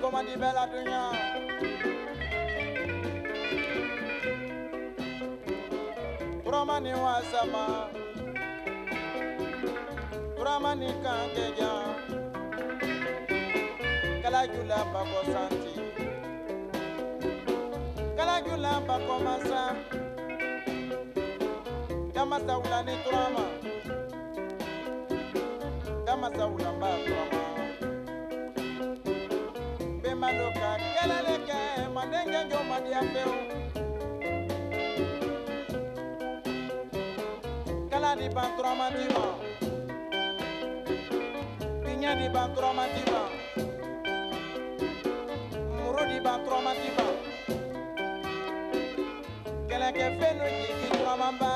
komandi bɛ la dunya turamani wasama. Turamani kankeja kalajula bako santi kalajula bako masa damasa wulani turama damasa wulanba turama bembalo ka kelele kɛ manden ɲɛjɔ madiya pewu kala di ban turama di ma piɲɛ di ban turama di ma muru di ban turama di ma kɛlɛkɛfɛn turamaba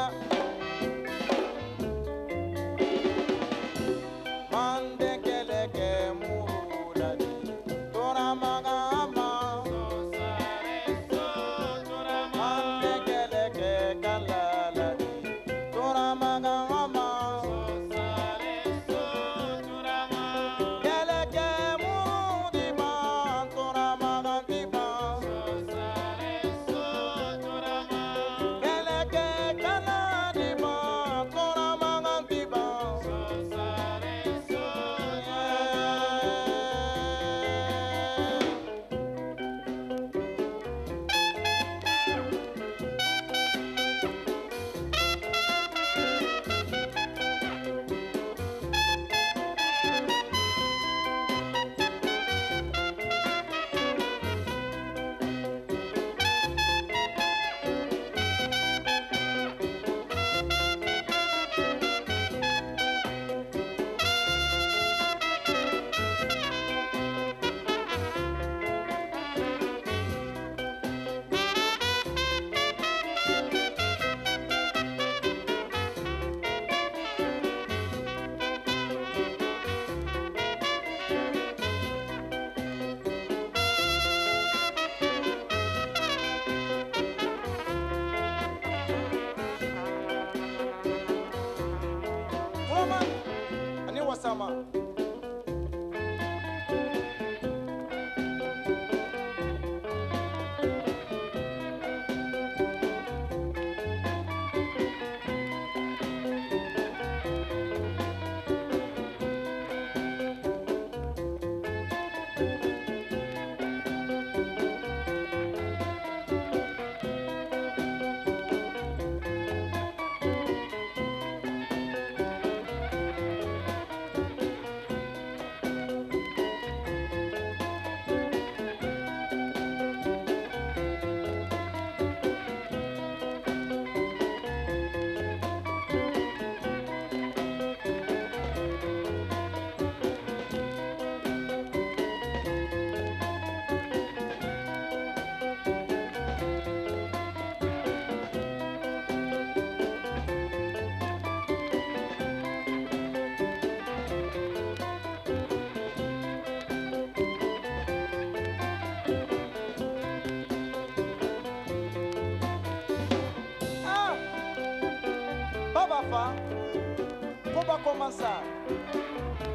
mansa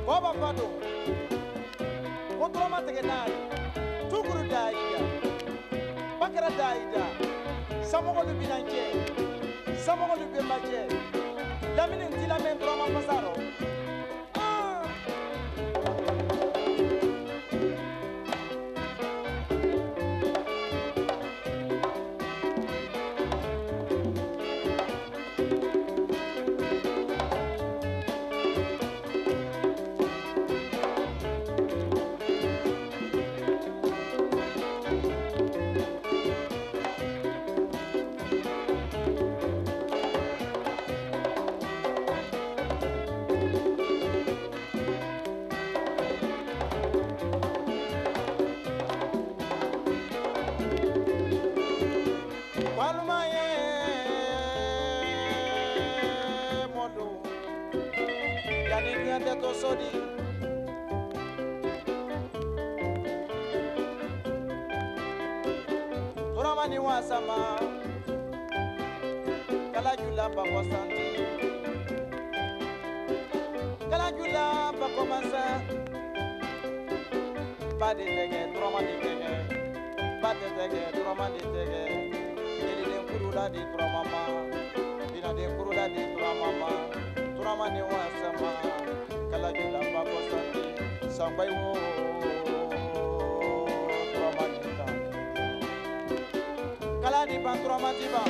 goba bado kotoloma tege naari tuguru daayida bakara daayida samogolu binancɛ samogolu benbacɛ lamini ntilamen dɔrɔma fasaro samani wa sama. Kalajula pa santi kalajula bako masa. Ba de tɛgɛ turama de tɛgɛ ba de tɛgɛ turama de tɛgɛ yeliden kurula de turama ma binaden kurula de turama ma. Turama ni wasama, kalajula pa santi sanbayi wo. Di ban turama ti ban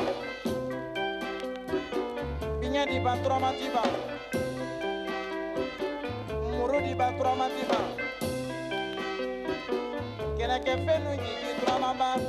biɲɛ di ban turama ti ban muru di ban turama ti ban kɛlɛkɛfɛn nu jigi turama ban